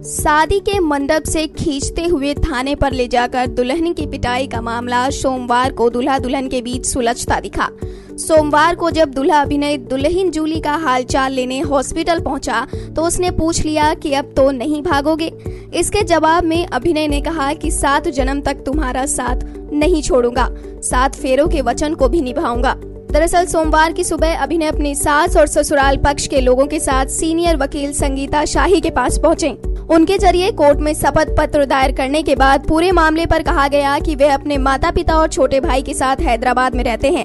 शादी के मंडप से खींचते हुए थाने पर ले जाकर दुल्हन की पिटाई का मामला सोमवार को दुल्हा दुल्हन के बीच सुलझता दिखा। सोमवार को जब दुल्हा अभिनय दुल्हन जूली का हालचाल लेने हॉस्पिटल पहुँचा तो उसने पूछ लिया कि अब तो नहीं भागोगे। इसके जवाब में अभिनय ने कहा कि सात जन्म तक तुम्हारा साथ नहीं छोड़ूँगा। सात फेरों के वचन को भी निभाऊँगा। दरअसल सोमवार की सुबह अभिनय अपनी सास और ससुराल पक्ष के लोगों के साथ सीनियर वकील संगीता शाही के पास पहुँचे। उनके ज़रिए कोर्ट में शपथ पत्र दायर करने के बाद पूरे मामले पर कहा गया कि वे अपने माता पिता और छोटे भाई के साथ हैदराबाद में रहते हैं।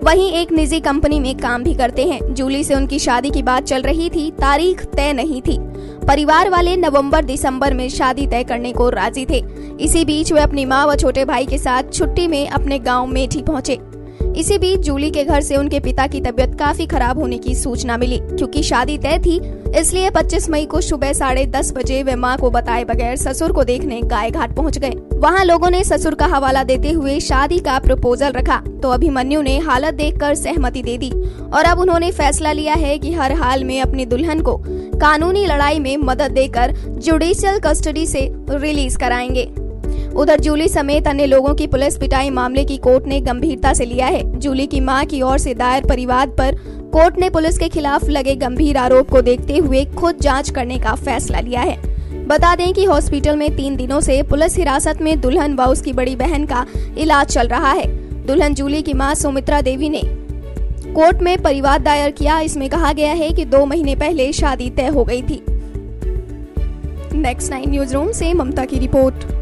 वहीं एक निजी कंपनी में काम भी करते हैं। जूली से उनकी शादी की बात चल रही थी, तारीख तय नहीं थी। परिवार वाले नवंबर दिसंबर में शादी तय करने को राज़ी थे। इसी बीच वे अपनी माँ व छोटे भाई के साथ छुट्टी में अपने गाँव मेठी पहुँचे। इसी बीच जूली के घर से उनके पिता की तबीयत काफ़ी खराब होने की सूचना मिली, क्योंकि शादी तय थी इसलिए 25 मई को सुबह साढ़े दस बजे वे माँ को बताए बगैर ससुर को देखने गाय घाट पहुँच गए। वहाँ लोगों ने ससुर का हवाला देते हुए शादी का प्रपोजल रखा तो अभिमन्यु ने हालत देखकर सहमति दे दी और अब उन्होंने फैसला लिया है कि हर हाल में अपनी दुल्हन को कानूनी लड़ाई में मदद देकर जुडिशियल कस्टडी से रिलीज़ कराएँगे। उधर जूली समेत अन्य लोगों की पुलिस पिटाई मामले की कोर्ट ने गंभीरता से लिया है। जूली की माँ की ओर से दायर परिवाद पर कोर्ट ने पुलिस के खिलाफ लगे गंभीर आरोप को देखते हुए खुद जाँच करने का फैसला लिया है। बता दें कि हॉस्पिटल में तीन दिनों से पुलिस हिरासत में दुल्हन व उसकी बड़ी बहन का इलाज चल रहा है। दुल्हन जूली की माँ सुमित्रा देवी ने कोर्ट में परिवाद दायर किया। इसमें कहा गया है कि दो महीने पहले शादी तय हो गई थी। नेक्स्ट नाइन न्यूज़ रूम से ममता की रिपोर्ट।